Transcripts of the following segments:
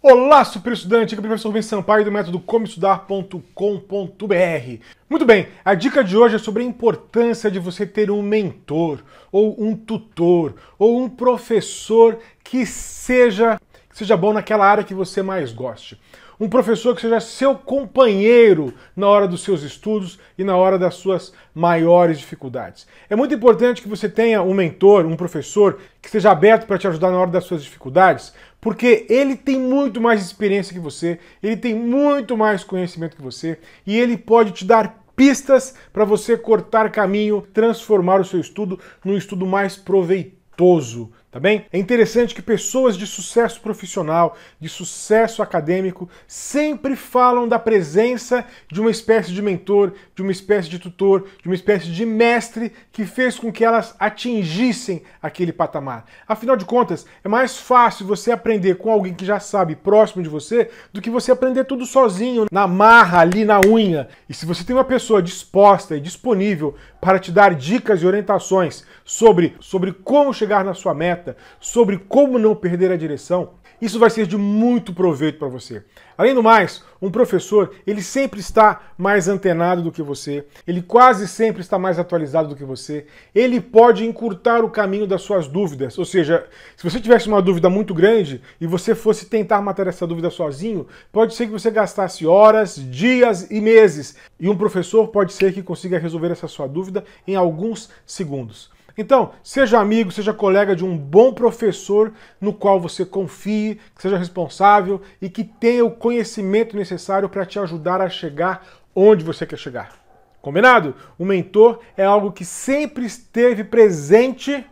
Olá, super estudante, aqui é o professor Sampaio do método comestudar.com.br. Muito bem, a dica de hoje é sobre a importância de você ter um mentor, ou um tutor, ou um professor que seja, que seja bom naquela área que você mais goste um professor que seja seu companheiro na hora dos seus estudos e na hora das suas maiores dificuldades. É muito importante que você tenha um mentor, um professor que esteja aberto para te ajudar na hora das suas dificuldades, porque ele tem muito mais experiência que você, ele tem muito mais conhecimento que você e ele pode te dar pistas para você cortar caminho, transformar o seu estudo num estudo mais proveitoso tá bem? É interessante que pessoas de sucesso profissional, de sucesso acadêmico, sempre falam da presença de uma espécie de mentor, de uma espécie de tutor, de uma espécie de mestre que fez com que elas atingissem aquele patamar. Afinal de contas, é mais fácil você aprender com alguém que já sabe próximo de você do que você aprender tudo sozinho, na marra, ali na unha. E se você tem uma pessoa disposta e disponível para te dar dicas e orientações sobre, sobre como chegar na sua meta, sobre como não perder a direção, isso vai ser de muito proveito para você. Além do mais, um professor, ele sempre está mais antenado do que você, ele quase sempre está mais atualizado do que você, ele pode encurtar o caminho das suas dúvidas. Ou seja, se você tivesse uma dúvida muito grande e você fosse tentar matar essa dúvida sozinho, pode ser que você gastasse horas, dias e meses. E um professor pode ser que consiga resolver essa sua dúvida em alguns segundos. Então, seja amigo, seja colega de um bom professor no qual você confie, que seja responsável e que tenha o conhecimento necessário para te ajudar a chegar onde você quer chegar. Combinado? O mentor é algo que sempre esteve presente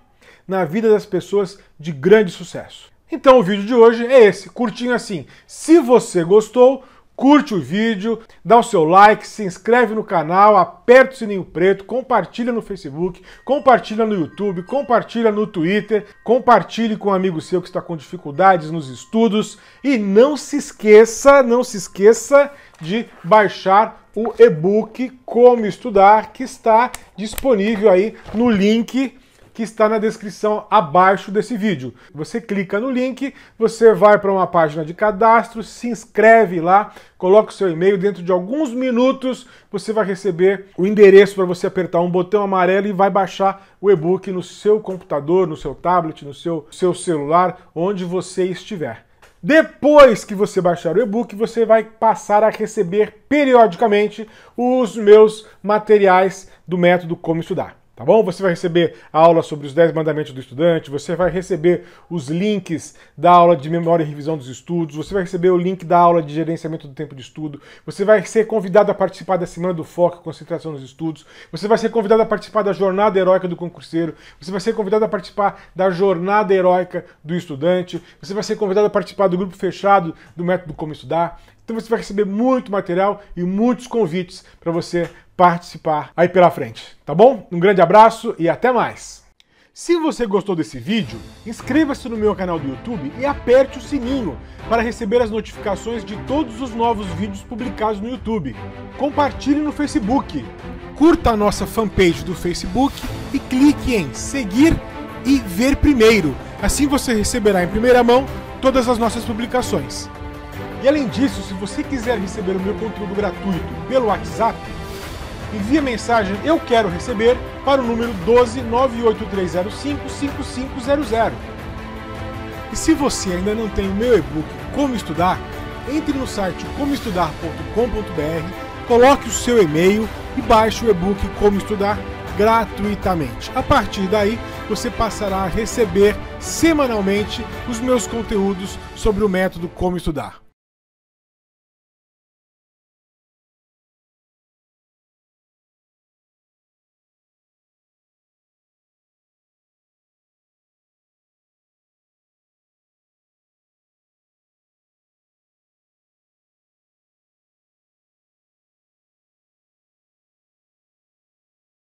na vida das pessoas de grande sucesso. Então o vídeo de hoje é esse, curtinho assim. Se você gostou, curte o vídeo, dá o seu like, se inscreve no canal, aperta o sininho preto, compartilha no Facebook, compartilha no YouTube, compartilha no Twitter, compartilhe com um amigo seu que está com dificuldades nos estudos. E não se esqueça, não se esqueça de baixar o e-book Como Estudar, que está disponível aí no link que está na descrição abaixo desse vídeo. Você clica no link, você vai para uma página de cadastro, se inscreve lá, coloca o seu e-mail, dentro de alguns minutos você vai receber o endereço para você apertar um botão amarelo e vai baixar o e-book no seu computador, no seu tablet, no seu, seu celular, onde você estiver. Depois que você baixar o e-book, você vai passar a receber periodicamente os meus materiais do método Como Estudar. Tá bom? Você vai receber a aula sobre os 10 mandamentos do estudante, você vai receber os links da aula de memória e revisão dos estudos, você vai receber o link da aula de gerenciamento do tempo de estudo, você vai ser convidado a participar da semana do foco, concentração nos estudos, você vai ser convidado a participar da jornada heróica do concurseiro, você vai ser convidado a participar da jornada heróica do estudante, você vai ser convidado a participar do grupo fechado do método Como Estudar. Então você vai receber muito material e muitos convites para você participar aí pela frente, tá bom? Um grande abraço e até mais! Se você gostou desse vídeo, inscreva-se no meu canal do YouTube e aperte o sininho para receber as notificações de todos os novos vídeos publicados no YouTube. Compartilhe no Facebook, curta a nossa fanpage do Facebook e clique em seguir e ver primeiro. Assim você receberá em primeira mão todas as nossas publicações. E além disso, se você quiser receber o meu conteúdo gratuito pelo WhatsApp, envie a mensagem Eu Quero Receber para o número 12 98305 5500. E se você ainda não tem o meu e-book Como Estudar, entre no site comoestudar.com.br, coloque o seu e-mail e baixe o e-book Como Estudar gratuitamente. A partir daí, você passará a receber semanalmente os meus conteúdos sobre o método Como Estudar.